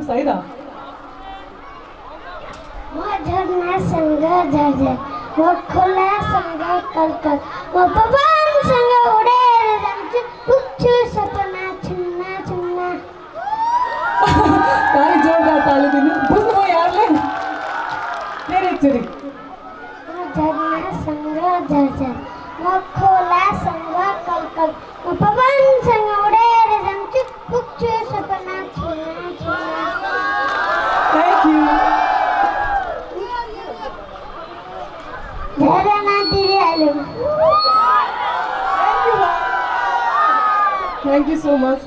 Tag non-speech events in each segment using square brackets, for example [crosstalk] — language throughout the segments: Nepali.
में सही था। वो झरना संग झर वो खुला संग कल कल वो पवन संग उड़े रंग कुछ सपना चुन्ना चुन्ना [laughs] ताली जोरदार ताली देनी बुझ वो यार ले तेरे तेरे झरना संग झर वो खुला संग कल कल वो पवन संग झरना दिइहाल्यो थ्याङ्क यू सो मच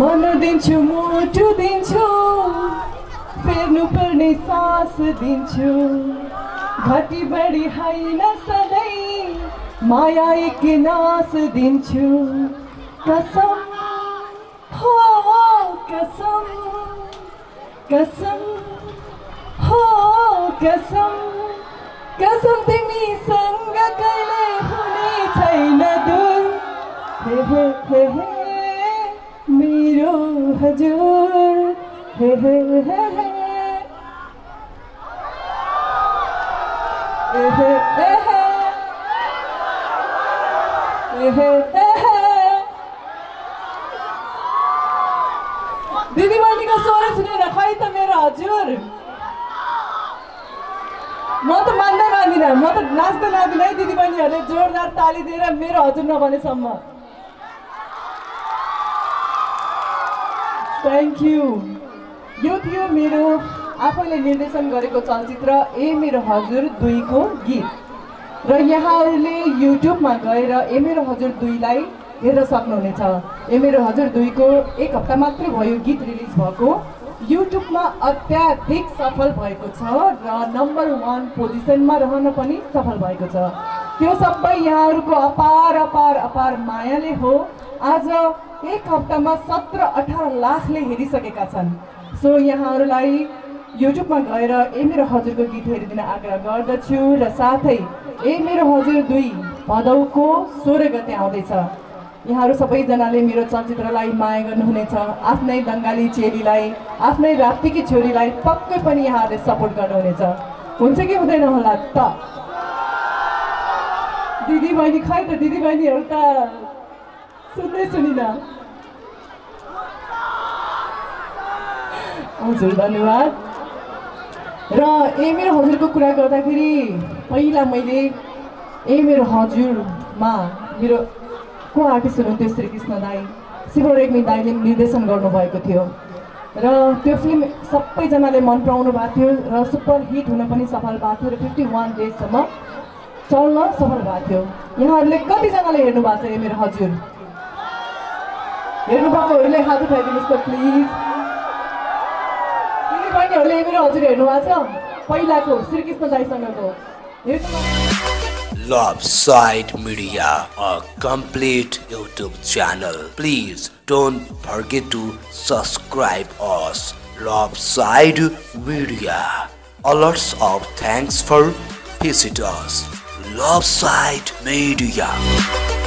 मन दिन्छु मुटु दिन्छु फेर्नु पर्ने सास दिन्छु। घटी बढी होइन सधैँ माया एक नास दिन्छु। कसम हो कसम कसम। कसम कसम तिमीसँग कहिले हुने छैन दूर। हे हे हे हे मेरो हजुर। हे हे हे हे। हे दिदीबहिनीको स्वर सुनेर खै त मेरो हजुर। म त मान्दै मान्दिनँ म त नाच्दै नाच्दिनँ है दिदीबहिनीहरूले जोरदार ताली दिएर मेरो हजुर नभनेसम्म। थ्याङ्क यू यो थियो मेरो आफैले निर्देशन गरेको चलचित्र ए मेरो हजुर दुईको गीत। र यहाँहरूले युट्युबमा गएर ए मेरो हजुर दुईलाई हेर्न सक्नुहुनेछ। ए मेरो हजुर दुईको एक हप्ता मात्रै भयो गीत रिलिज भएको। युट्युबमा अत्याधिक सफल भएको छ र नम्बर वान पोजिसनमा रहन पनि सफल भएको छ। त्यो सबै यहाँहरूको अपार अपार अपार मायाले हो। आज एक हप्तामा सत्र अठार लाखले हेरिसकेका छन्। सो यहाँहरूलाई युट्युबमा गएर ए मेरो हजुरको गीत हेरिदिन आग्रह गर्दछु र साथै ए मेरो हजुर दुई भदौको सोह्र गते आउँदैछ। यहाँहरू सबैजनाले मेरो चलचित्रलाई माया गर्नुहुनेछ। आफ्नै बङ्गाली चेलीलाई आफ्नै राप्तीकी छोरीलाई पक्कै पनि यहाँहरूले सपोर्ट गर्नुहुनेछ। हुन्छ कि हुँदैन होला? त। दिदी बहिनी खै त? दिदी बहिनीहरू त सुन्दै सुनिन। हजुर धन्यवाद। र ए मेरो हजुरको कुरा गर्दाखेरि पहिला मैले ए मेरो हजुरमा मेरो को आर्टिस्ट हुनुहुन्थ्यो श्रीकृष्ण दाई? शिव रेग्मी दाईले निर्देशन गर्नुभएको थियो। र त्यो फिल्म सबैजनाले मन पराउनु भएको थियो र सुपर हिट हुन पनि सफल भएको थियो र फिफ्टी वान डेजसम्म चल्न सफल भएको थियो। यहाँहरूले कतिजनाले हेर्नु भएको छ मेरो हजुर? हेर्नु भएकोहरूले हात उठाइदिनुहोस् त प्लिज दिदीबहिनीहरूले ए मेरो हजुर हेर्नु भएको छ? पहिलाको श्रीकृष्ण दाईसँगको हेर्नु Lopside Media, a complete YouTube channel. Please don't forget to subscribe us. Lopside Media. A lots of thanks for visit us. Lopside Media.